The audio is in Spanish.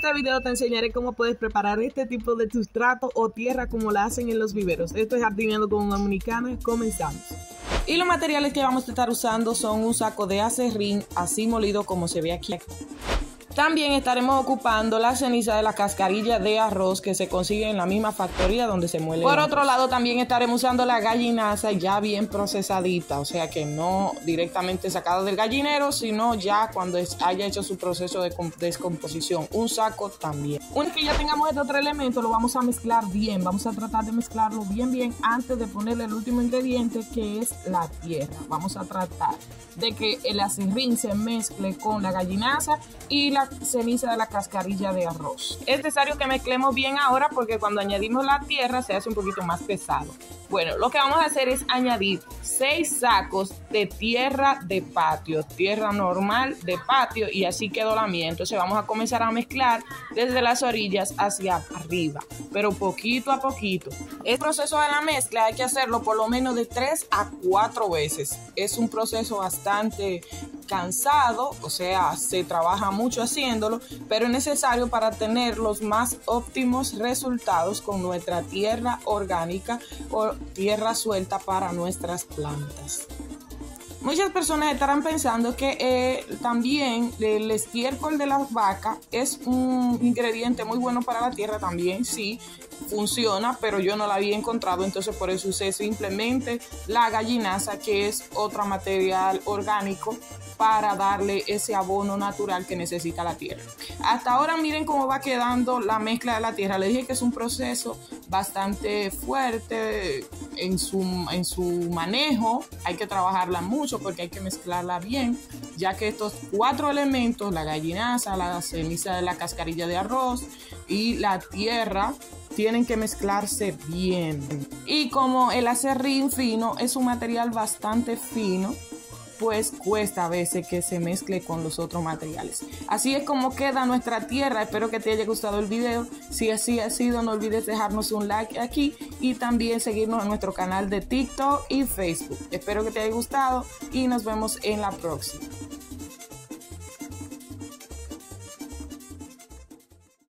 este video te enseñaré cómo puedes preparar este tipo de sustrato o tierra como la hacen en los viveros. Esto es Jardinando con un Dominicano, comenzamos. Y los materiales que vamos a estar usando son un saco de acerrín así molido como se ve aquí. También estaremos ocupando la ceniza de la cascarilla de arroz que se consigue en la misma factoría donde se muele. Por otro lado, también estaremos usando la gallinaza ya bien procesadita, o sea que no directamente sacada del gallinero, sino ya cuando haya hecho su proceso de descomposición. Un saco también. Una vez que ya tengamos estos tres elementos, lo vamos a mezclar bien. Vamos a tratar de mezclarlo bien, bien antes de ponerle el último ingrediente que es la tierra. Vamos a tratar de que el acerrín se mezcle con la gallinaza y la ceniza de la cascarilla de arroz. Es necesario que mezclemos bien ahora porque cuando añadimos la tierra se hace un poquito más pesado. Bueno, lo que vamos a hacer es añadir 6 sacos de tierra de patio, tierra normal de patio y así quedó la mía. Entonces vamos a comenzar a mezclar desde las orillas hacia arriba, pero poquito a poquito. El proceso de la mezcla hay que hacerlo por lo menos de 3 a 4 veces. Es un proceso bastante cansado, o sea, se trabaja mucho haciéndolo, pero es necesario para tener los más óptimos resultados con nuestra tierra orgánica o tierra suelta para nuestras plantas. Muchas personas estarán pensando que eh, también el estiércol de la vaca es un ingrediente muy bueno para la tierra también, sí, funciona, pero yo no la había encontrado, entonces por eso usé simplemente la gallinaza, que es otro material orgánico para darle ese abono natural que necesita la tierra. Hasta ahora miren cómo va quedando la mezcla de la tierra. Les dije que es un proceso bastante fuerte en su, en su manejo. Hay que trabajarla mucho porque hay que mezclarla bien, ya que estos cuatro elementos, la gallinaza, la ceniza de la cascarilla de arroz y la tierra, tienen que mezclarse bien. Y como el acerrín fino es un material bastante fino, pues cuesta a veces que se mezcle con los otros materiales. Así es como queda nuestra tierra. Espero que te haya gustado el video. Si así ha sido, no olvides dejarnos un like aquí y también seguirnos en nuestro canal de TikTok y Facebook. Espero que te haya gustado y nos vemos en la próxima.